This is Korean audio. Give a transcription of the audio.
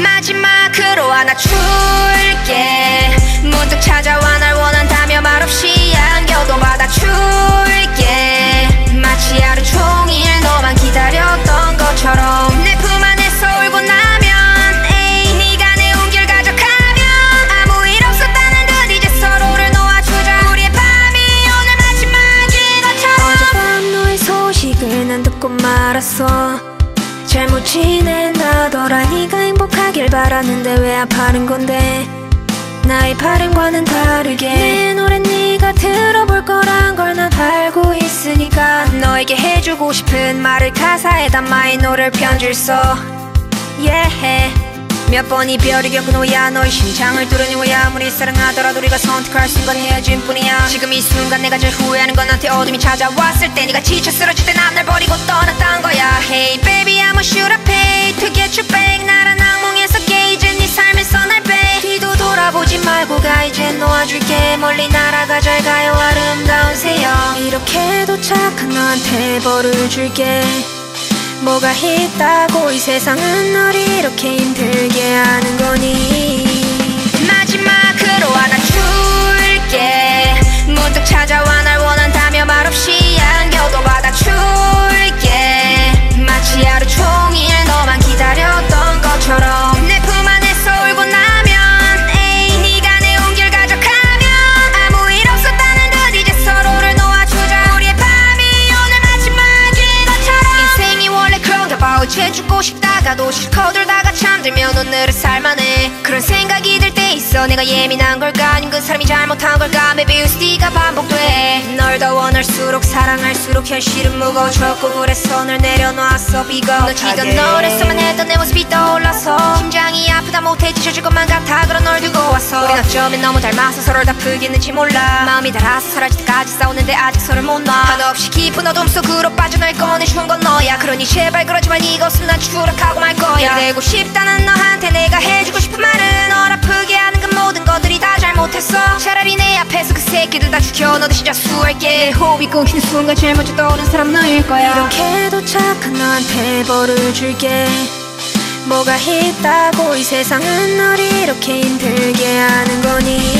마지막으로 하나 줄게. 문득 찾아와 날 원한다며 말없이 안겨도 받아줄게. 마치 하루 종일 너만 기다렸던 것처럼 내 품 안에서 울고 나면 에이 네가 내 온길 가져가면 아무 일 없었다는 듯 이제 서로를 놓아주자. 우리의 밤이 오늘 마지막인 것처럼. 어젯밤 너의 소식을 난 듣고 말았어 잘못 지낸다더라 네가 행복하길 바라는데 왜 아파하는 건데? 나의 바람과는 다르게 내 노래 네가 들어볼 거란 걸 난 알고 있으니까 너에게 해주고 싶은 말을 가사에 담아 이 노래를 편지를 써. Yeah. 몇 번 이별을 겪은 후야 너의 심장을 뚫은 이후야 아무리 사랑하더라도 우리가 선택할 건 헤어진 뿐이야. 지금 이 순간 내가 제일 후회하는 건 나한테 어둠이 찾아왔을 때 네가 지쳐 쓰러질 때 난 날 버리고 떠났던 거야. Hey baby 말고 가 이제 놓아줄게. 멀리 날아가 잘 가요. 아름다운 새요 이렇게 도 착한 너한테 벌을 줄게. 뭐가 있다고 이 세상은 널 이렇게 힘들게 싶다가도 실컷 울다가 잠들면 오늘을 살만해. 그런 생각이 들 때 있어. 내가 예민한 걸까? 아님 그 사람이 잘못한 걸까? Maybe it's 네가 반복돼 널 더 원할수록 사랑할수록 현실은 무거워졌고 그래서 널 내려놨어 비겁 놓치던 너랬으면 했던 내 모습이 떠올라서 심장이 아프다 못해 찢어질 것만 같아 그런 널 두고 왔어 우린 어쩌면 너무 닮아서 서로를 다 풀겠는지 몰라. 마음이 달아서 사라질 때까지 싸우는데 아직 손을 못 놔. 한없이 깊은 어둠 속으로 빠져 날 꺼내준 건 너야. 그러니 제발 그러지 마 네가 없으면 난 추락하고 말 거야. 되고 싶다는 너한테 내가 새끼들 다 죽여. 너 대신 자수할게. 내 호흡이 끊기는 순간 제일 먼저 떠오른 사람 너일 거야. 이렇게 도 착한 너한테 벌을 줄게. 뭐가 있다고 이 세상은 널 이렇게 힘들게 하는 거니